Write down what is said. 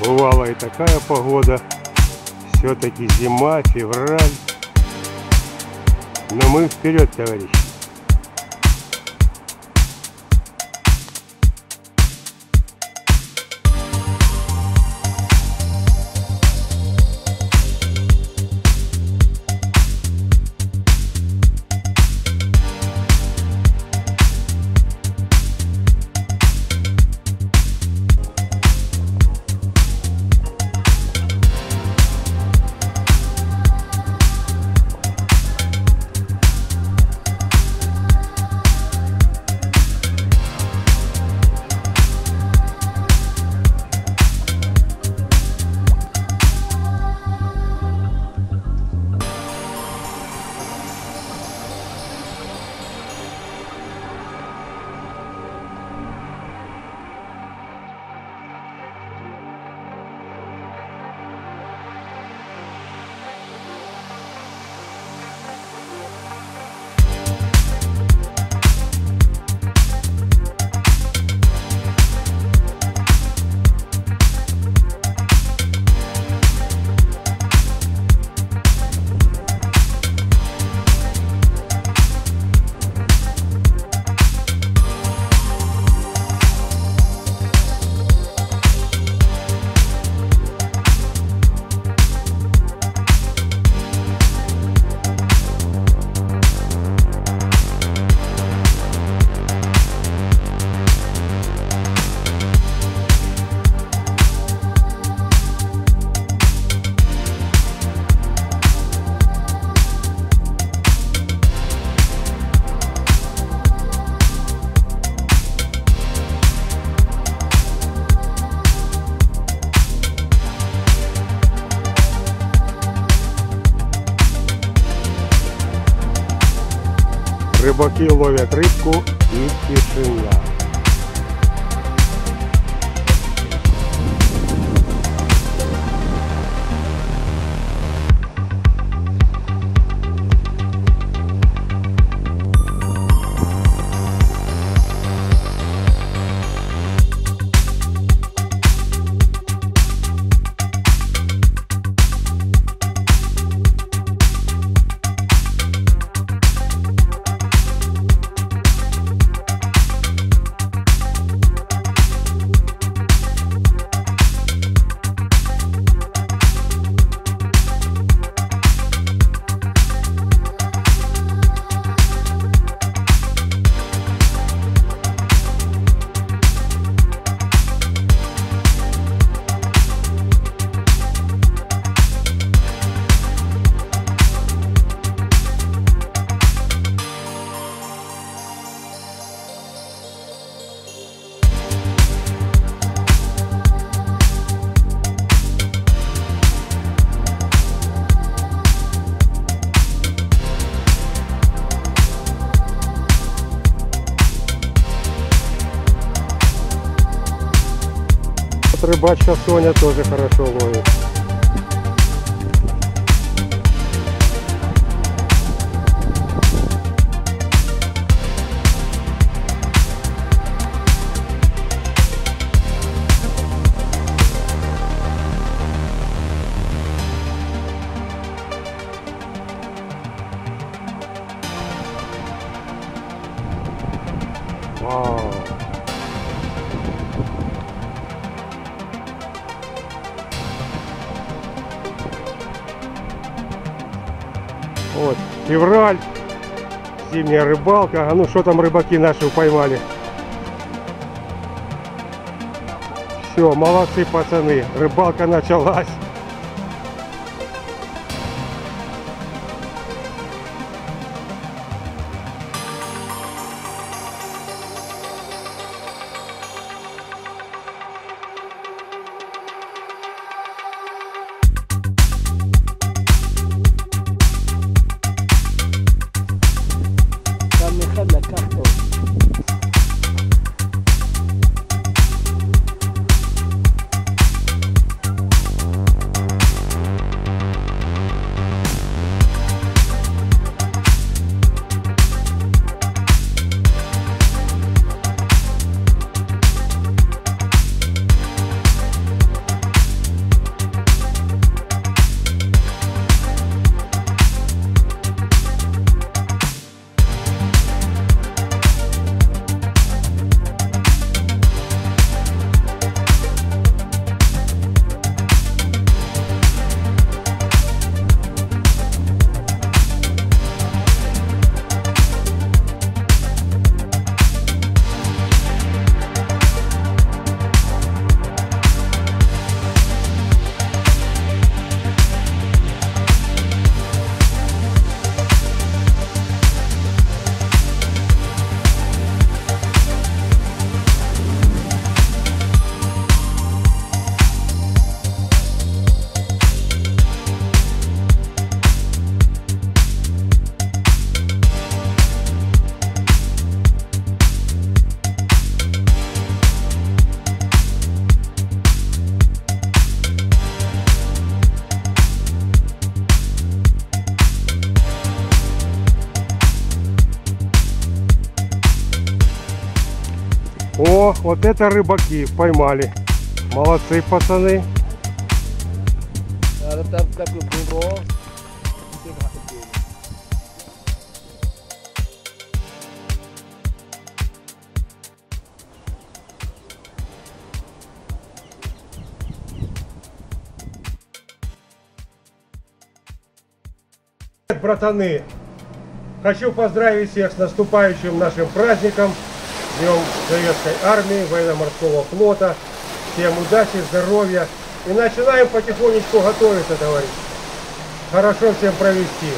Бывала и такая погода. Все-таки зима, февраль. Но мы вперед, товарищи. Рыбаки ловят рыбку и тишина. Рыбачка Соня тоже хорошо ловит. Вот, февраль, зимняя рыбалка. А ну что там рыбаки наши поймали? Все, молодцы пацаны, рыбалка началась. О, вот это рыбаки поймали. Молодцы, пацаны. Братаны, хочу поздравить всех с наступающим нашим праздником, Днем Советской Армии, Военно-Морского флота. Всем удачи, здоровья. И начинаем потихонечку готовиться, товарищи. Хорошо всем провести.